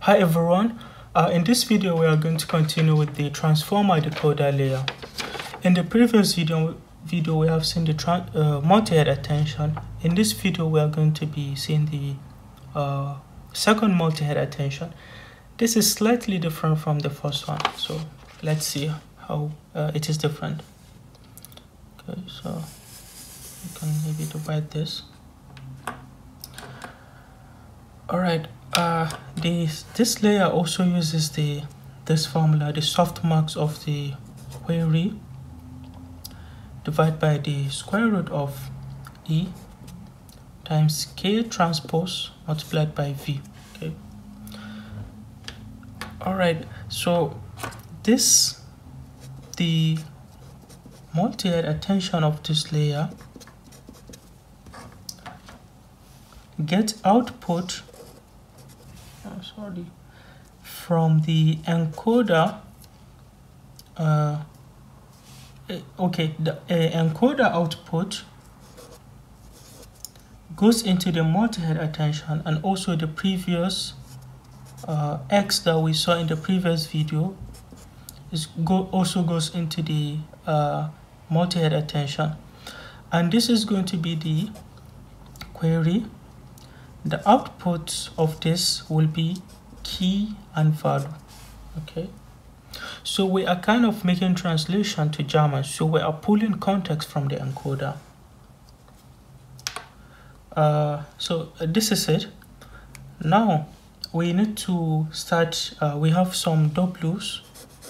Hi everyone, uh, in this video we are going to continue with the transformer decoder layer. In the previous video, video we have seen the uh, multi-head attention. In this video we are going to be seeing the uh, second multi-head attention. This is slightly different from the first one, so let's see how uh, it is different. Okay, so you can maybe divide this. All right, uh, this, this layer also uses the this formula, the soft softmax of the query divided by the square root of E times K transpose multiplied by V. Okay. All right, so this, the multi-head attention of this layer get output sorry. From the encoder uh, eh, okay the uh, encoder output goes into the multi-head attention and also the previous uh, X that we saw in the previous video is go also goes into the uh, multi-head attention. And this is going to be the query the output of this will be key and value okay? So we are kind of making translation to German so we are pulling context from the encoder. Uh, so uh, this is it. Now we need to start uh, we have some W's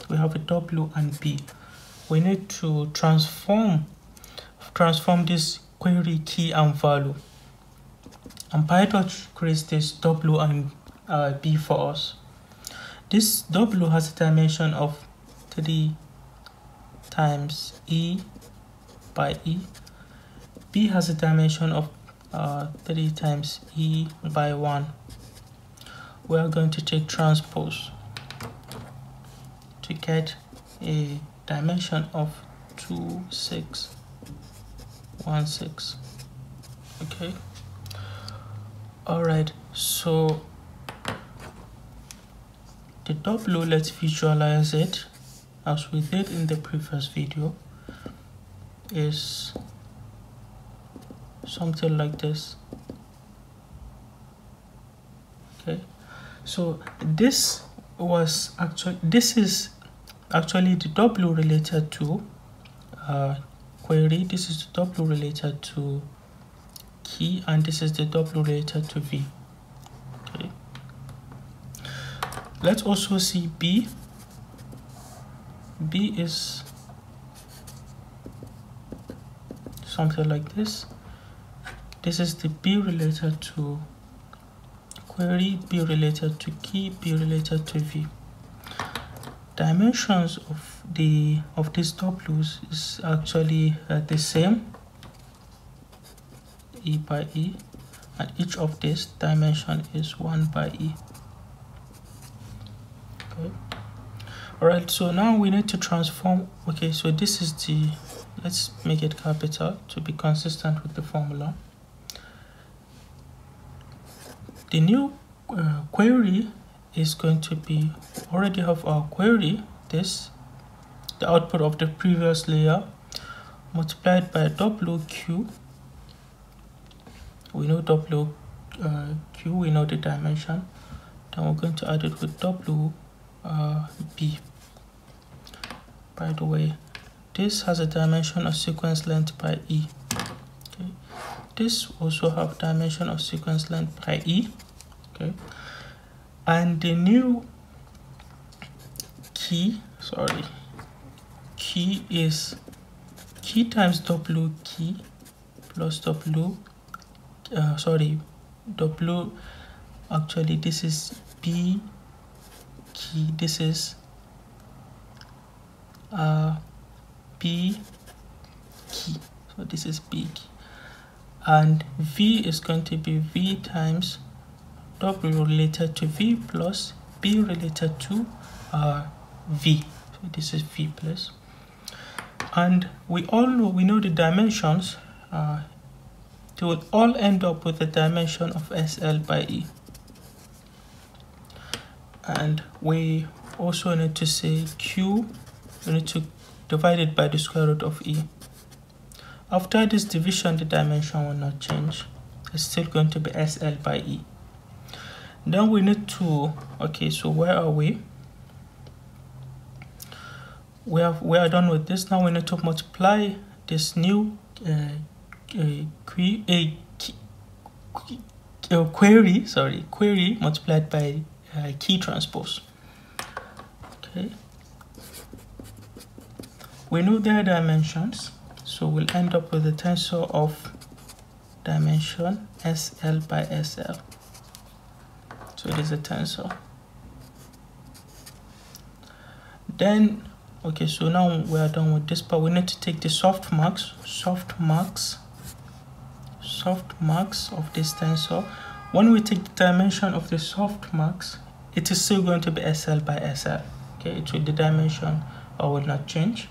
we have a W and B. We need to transform transform this query key and value and PyTorch creates this W and uh, B for us. This W has a dimension of 3 times E by E. B has a dimension of uh, 3 times E by 1. We are going to take transpose to get a dimension of 2, 6, 1, 6. Okay all right so the w let's visualize it as we did in the previous video is something like this. Okay so this was actually this is actually the w related to uh, query. This is the w related to and this is the W related to V. Okay. Let's also see B. B is something like this. This is the B related to query, B related to key, B related to V. Dimensions of the of these W's is actually uh, the same e by e and each of this dimension is 1 by e. Okay. All right so now we need to transform okay so this is the let's make it capital to be consistent with the formula. The new uh, query is going to be already have our query this the output of the previous layer multiplied by wq we know w uh, q we know the dimension. Then we're going to add it with w uh, b. By the way this has a dimension of sequence length by e. Okay. This also have dimension of sequence length by e. Okay. And the new key sorry key is key times w key plus w uh, sorry w actually this is b key this is uh, b key so this is b key and v is going to be v times w related to v plus b related to uh, v. So this is v plus. And we all know we know the dimensions uh, they will all end up with a dimension of SL by E. and we also need to say q we need to divide it by the square root of e. After this division the dimension will not change. It's still going to be sl by e. Then we need to okay so where are we? We have we are done with this. Now we need to multiply this new uh, que a uh, query sorry query multiplied by uh, key transpose. Okay. We know their dimensions so we'll end up with a tensor of dimension SL by SL so it is a tensor. Then okay so now we are done with this part. We need to take the soft softmax soft marks softmax of this tensor. When we take the dimension of the soft softmax it is still going to be SL by SL okay it will the dimension or will not change.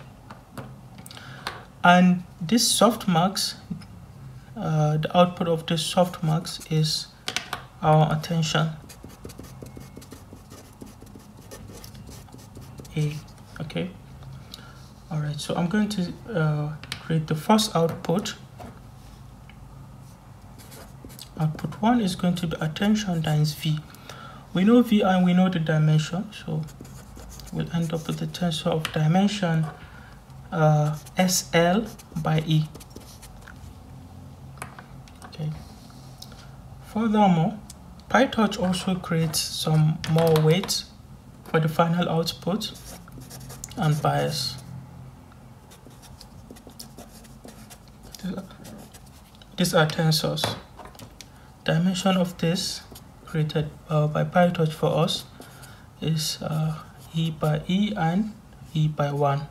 And this softmax uh, the output of this softmax is our attention. A okay. All right so I'm going to uh, create the first output output 1 is going to be attention times V. We know V and we know the dimension so we'll end up with the tensor of dimension uh, SL by E. Okay. Furthermore PyTorch also creates some more weights for the final output and bias. These are tensors dimension of this created uh, by PyTorch for us is uh, E by E and E by 1.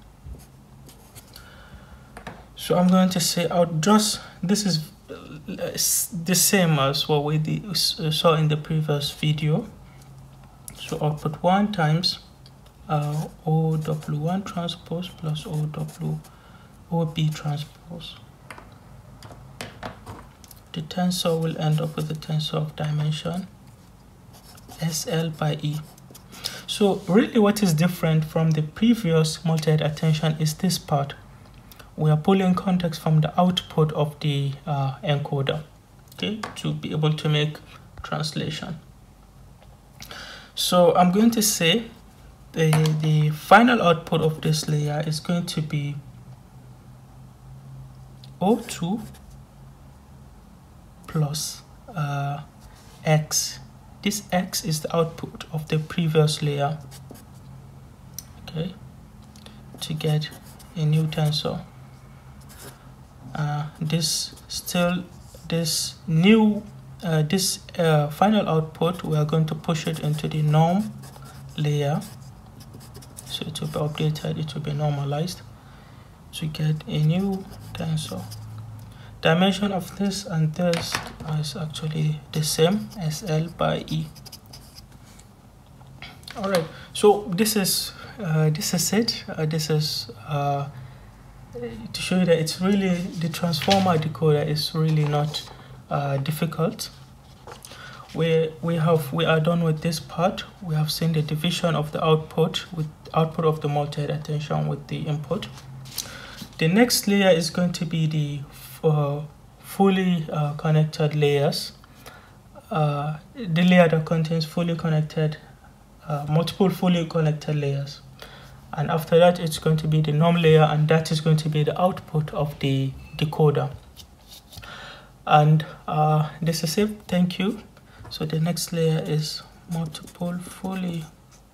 So I'm going to say out just this is uh, the same as what we uh, saw in the previous video. So output 1 times uh, OW1 transpose plus OW OB transpose the tensor will end up with the tensor of dimension SL by E. So really what is different from the previous multi-head attention is this part. We are pulling context from the output of the uh, encoder okay, to be able to make translation. So I'm going to say the, the final output of this layer is going to be O2 plus uh, x. This x is the output of the previous layer. Okay, to get a new tensor. Uh, this still this new uh, this uh, final output we are going to push it into the norm layer so it will be updated it will be normalized to get a new tensor dimension of this and this is actually the same as L by E. All right so this is uh, this is it. Uh, this is uh, to show you that it's really the transformer decoder is really not uh, difficult. We we have we are done with this part. We have seen the division of the output with output of the multi attention with the input. The next layer is going to be the fully uh, connected layers. Uh, the layer that contains fully connected, uh, multiple fully connected layers. And after that, it's going to be the norm layer, and that is going to be the output of the decoder. And this is it. Thank you. So the next layer is multiple fully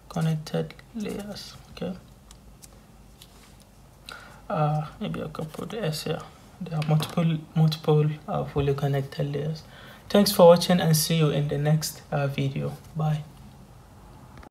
connected layers. Okay. Uh, maybe I can put S here there are multiple multiple uh, fully connected layers thanks for watching and see you in the next uh, video. Bye